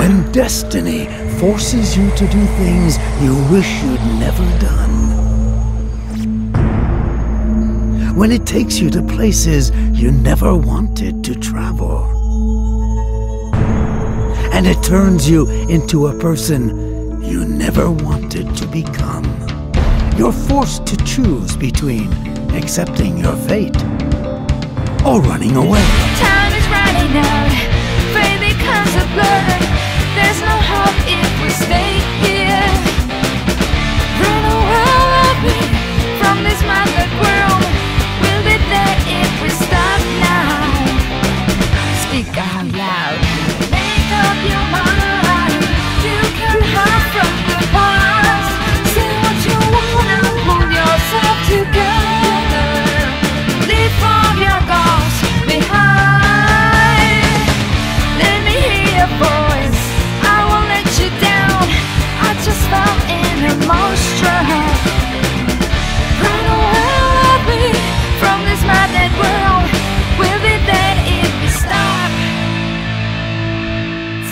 When destiny forces you to do things you wish you'd never done. When it takes you to places you never wanted to travel. And it turns you into a person you never wanted to become. You're forced to choose between accepting your fate or running away. Time is running out, faith becomes a blur.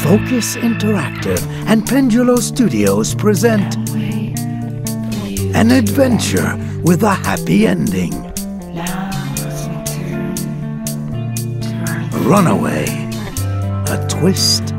Focus Interactive and Pendulo Studios present an adventure with a happy ending. Runaway, a twist